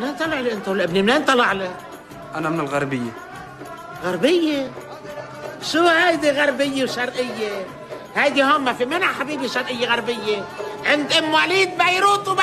منين طلع لي انت ابني؟ منين طلع لك؟ أنا من الغربية. غربية؟ شو هيدي غربية وشرقية؟ هيدي هم في منع حبيبي شرقية غربية. عند أم وليد بيروت وبس